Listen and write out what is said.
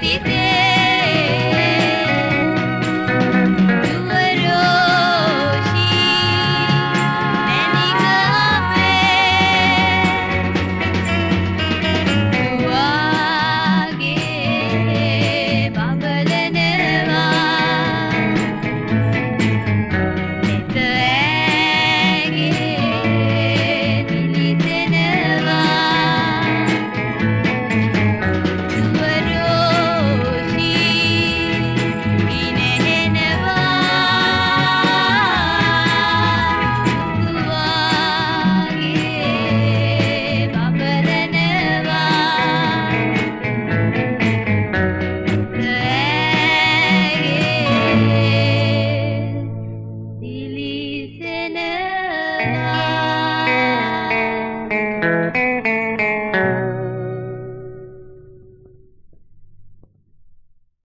Pipi.